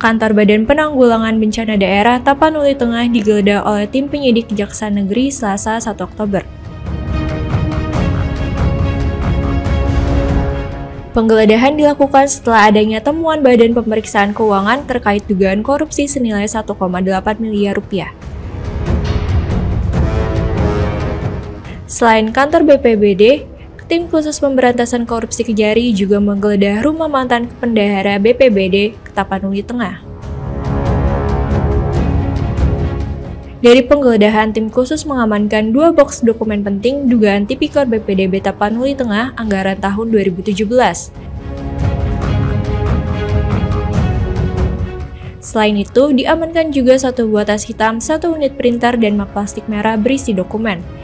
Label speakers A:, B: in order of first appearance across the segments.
A: Kantor Badan Penanggulangan Bencana Daerah Tapanuli Tengah digeledah oleh tim penyidik Kejaksaan Negeri Selasa 1 Oktober. Penggeledahan dilakukan setelah adanya temuan Badan Pemeriksaan Keuangan terkait dugaan korupsi senilai 1,8 miliar rupiah. Selain kantor BPBD, tim khusus pemberantasan korupsi Kejari juga menggeledah rumah mantan pendahara BPBD Tapanuli Tengah. Dari penggeledahan, tim khusus mengamankan dua box dokumen penting dugaan tipikor BPDB Tapanuli Tengah anggaran tahun 2017. Selain itu, diamankan juga satu buah tas hitam, satu unit printer, dan mak plastik merah berisi dokumen.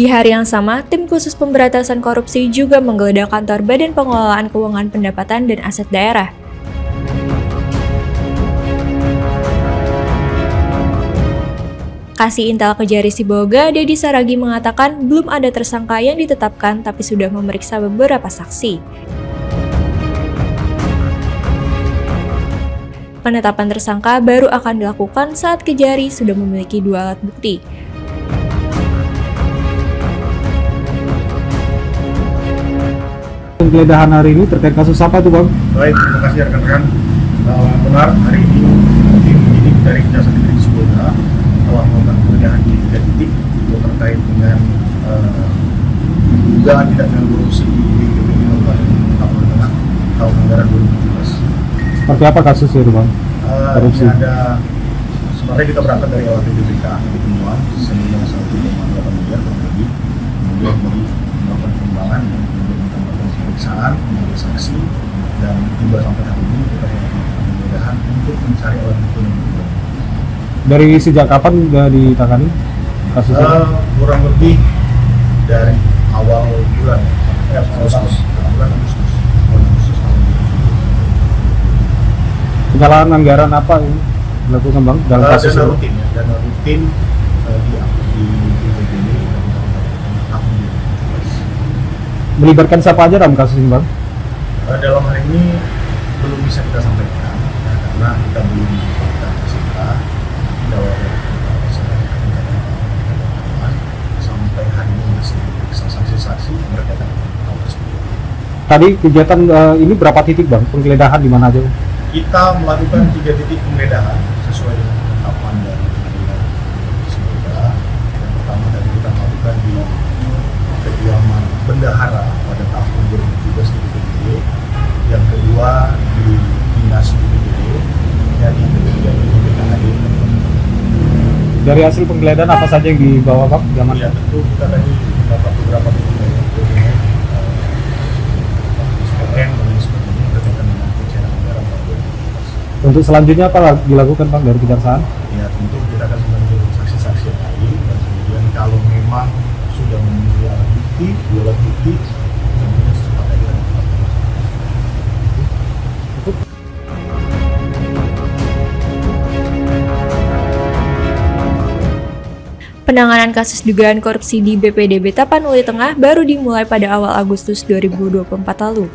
A: Di hari yang sama, tim khusus pemberantasan korupsi juga menggeledah kantor Badan Pengelolaan Keuangan Pendapatan dan Aset Daerah. Kasih Intel Kejari Siboga, Dedi Saragi mengatakan belum ada tersangka yang ditetapkan tapi sudah memeriksa beberapa saksi. Penetapan tersangka baru akan dilakukan saat Kejari sudah memiliki dua alat bukti,
B: penggeledahan hari ini terkait kasus apa tuh bang?
C: Baik, terima kasih rekan-rekan. Uh, benar, hari ini tim penyidik dari Kejaksaan Negeri Suboga telah melakukan penggeledahan di tiga titik itu terkait dengan uh, dugaan tidak pidana korupsi di BPBD Kabupaten Kabupaten Tengah tahun anggaran 2017.
B: Seperti apa kasusnya itu bang?
C: Uh,
B: Korupsi.
C: Ada sebenarnya kita berangkat dari awal BPK temuan senilai 1,8 miliar kurang lebih kemudian melakukan pengembangan pemeriksaan mengambil saksi dan hingga sampai hari ini kita penggeledahan untuk mencari alat bukti yang berbeda.
B: Dari sejak kapan udah ditangani kasusnya?
C: Uh, kurang lebih dari awal bulan bulan Agustus bulan Agustus 2017.
B: Penyalahan anggaran apa ini dilakukan bang dalam
C: Uh,
B: kasus
C: dana rutin ya, dana rutin uh, di di BPBD tahun 2017.
B: Melibatkan siapa aja dalam kasus ini bang?
C: Uh, dalam hal ini belum bisa kita sampaikan ya, karena kita belum melakukan tersangka bahwa sampai hari ini masih diperiksa saksi-saksi mereka akan tahu tersebut.
B: Tadi kegiatan eh, ini berapa titik bang? Penggeledahan di mana aja?
C: Kita melakukan tiga titik penggeledahan sesuai dengan penetapan dari yang pertama tadi kita melakukan di kediaman bendahara pada tahun 2017 di BPBD yang kedua di dinas BPBD dan yang ketiga di BPKAD
B: Dari hasil penggeledahan apa saja yang dibawa bang? Zaman
C: ya tentu kita tadi mendapat beberapa dokumen dokumen eh, SPN dan lain sebagainya berkaitan dengan pencairan anggaran tahun 2017
B: Untuk selanjutnya apa dilakukan bang dari kejaksaan?
C: ya tentu
A: Penanganan kasus dugaan korupsi di BPDB Tapanuli Tengah baru dimulai pada awal Agustus 2024 lalu.